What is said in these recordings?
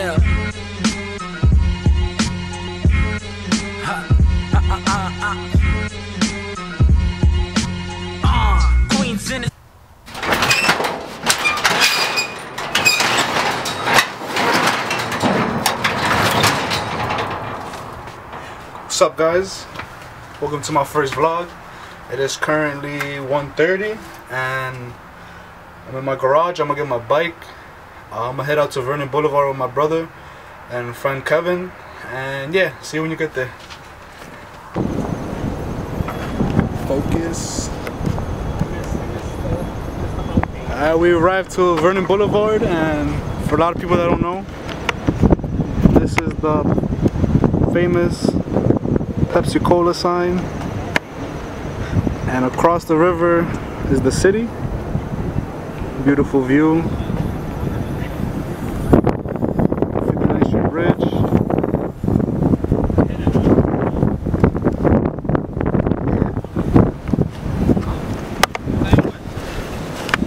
Uh. What's up guys? Welcome to my first vlog. It is currently 1.30 and I'm in my garage. I'm gonna get my bike. I'm gonna head out to Vernon Boulevard with my brother and friend Kevin. And yeah, see you when you get there. Focus. Uh, we arrived to Vernon Boulevard and for a lot of people that don't know, this is the famous Pepsi Cola sign and across the river is the city beautiful view Bridge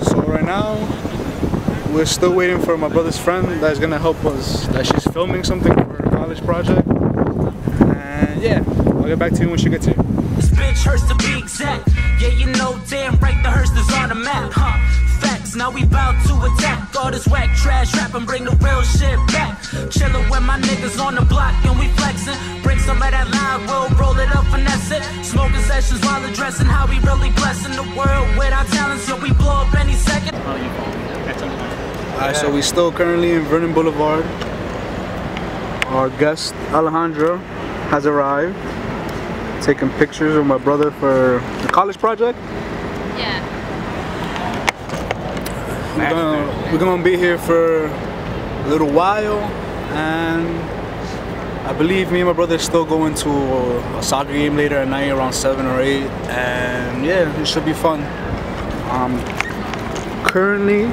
so right now we're still waiting for my brother's friend that's gonna help us that she's filming something for her college project and yeah I'll get back to you when she gets here This bitch hurts to be exact. Yeah, you know damn right the Hearst is on the map, huh? Facts, now we bout to attack all this whack trash rap and bring the real shit back. Chillin' with my niggas on the block and we flexin'. Bring some of that loud, we'll roll it up, finesse it. Smoking sessions while addressing how we really blessing the world with our talents. Yo, we blow up any second. Alright, so we still currently in Vernon Boulevard. Our guest Alejandro has arrived. Taking pictures of my brother for the college project. Yeah. We're gonna, we're gonna be here for a little while and I believe me and my brother are still going to a soccer game later at night around 7 or 8 and yeah, it should be fun. Um, currently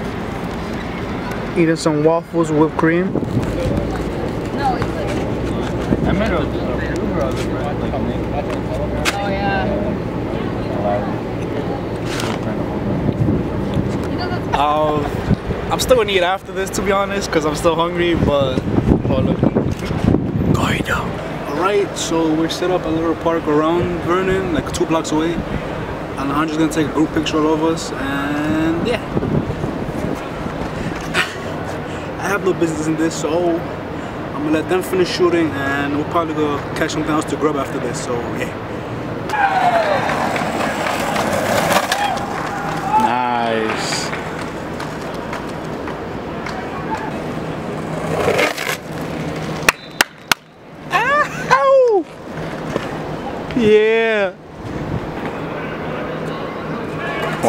eating some waffles with cream. No, it's like. I met a, a Uber other like Nick. Oh yeah. He doesn't. Um, I'm still gonna eat after this, to be honest, because I'm still hungry. But oh look, going down. All right, so we're set up a little park around Vernon, like two blocks away. And Alejandro's gonna take a group picture of us, and yeah. I have no business in this, so I'm gonna let them finish shooting, and we'll probably go catch something else to grab after this. So yeah.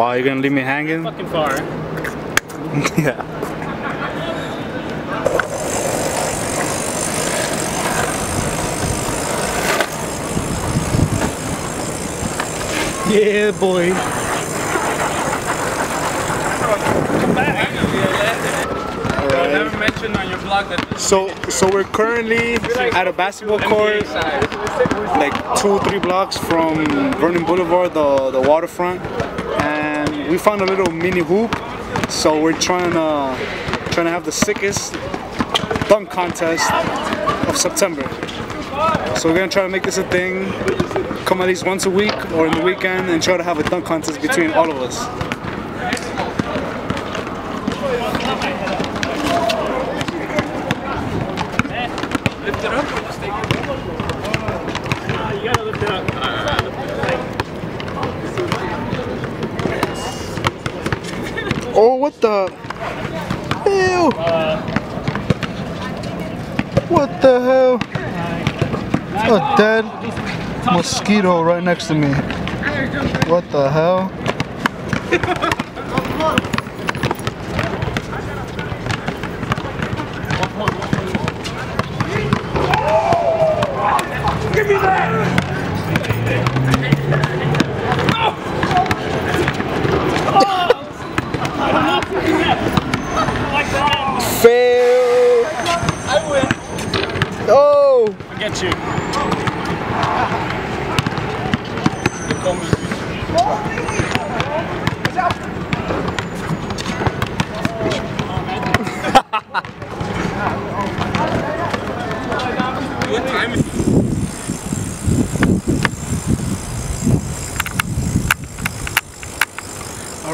Wow, you're gonna leave me hanging? Fucking far. yeah. Yeah, boy. Come back. You never mentioned on your blog that So, so we're currently at a basketball court, like two, three blocks from Vernon Boulevard, the, the waterfront, we found a little mini hoop. So we're trying to trying to have the sickest dunk contest of September. So we're gonna try to make this a thing. Come at least once a week or in the weekend and try to have a dunk contest between all of us. lift it up or just take it? You gotta lift it up. Oh, what the? Ew! What the hell? A dead mosquito right next to me. What the hell? All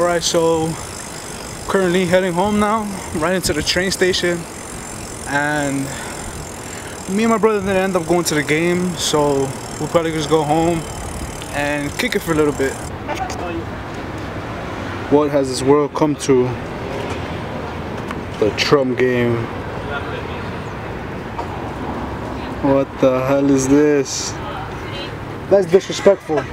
right, so currently heading home now, right into the train station and me and my brother didn't end up going to the game, so we'll probably just go home and kick it for a little bit. What has this world come to? The Trump game. What the hell is this? That's disrespectful.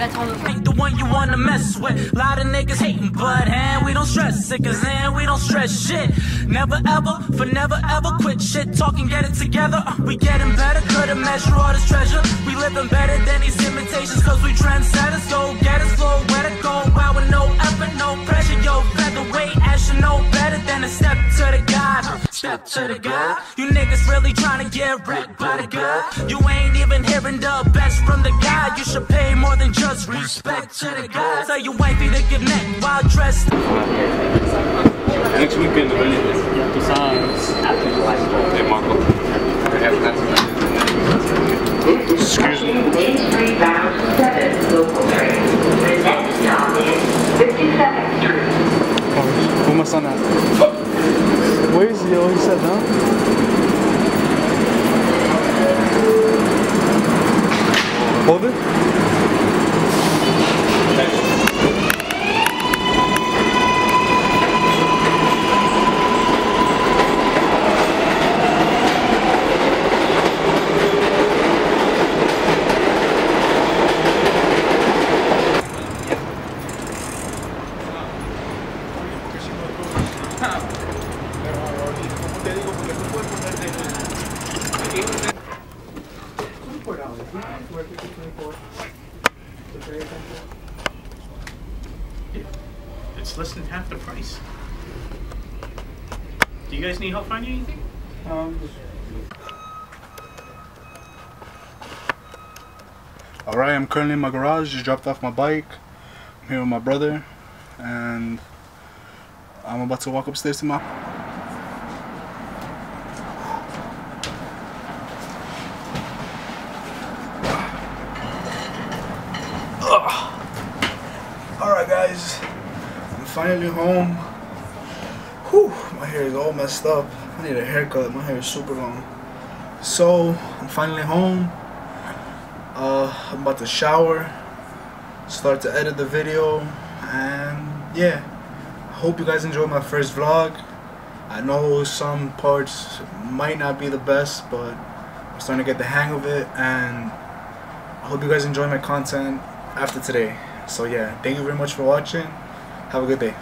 Ain't the one you wanna mess with. Lot of niggas hating, but and we don't stress it, cause and we don't stress shit. Never ever, for never ever quit shit. Talking, get it together. Uh, we getting better, couldn't measure all this treasure. We living better than these imitations, cause we trendsetters. Go get it, slow, where to go. Wow, with no effort, no pressure. Yo, featherweight, as you know better than a step to the Step to the God. You niggas really trying to get wrecked by the God. You ain't even hearing the best from the God. You should pay more than just respect to the God. Tell your wifey to give neck while dressed. Next weekend, He? Oh, said no. Hold it. Less than half the price. Do you guys need help finding anything? Um, Alright, I'm currently in my garage, just dropped off my bike. I'm here with my brother, and I'm about to walk upstairs to my. Finally home. Whew, my hair is all messed up. I need a haircut, my hair is super long. So, I'm finally home. Uh, I'm about to shower, start to edit the video, and yeah. I hope you guys enjoyed my first vlog. I know some parts might not be the best, but I'm starting to get the hang of it, and I hope you guys enjoy my content after today. So yeah, thank you very much for watching. Have a good day.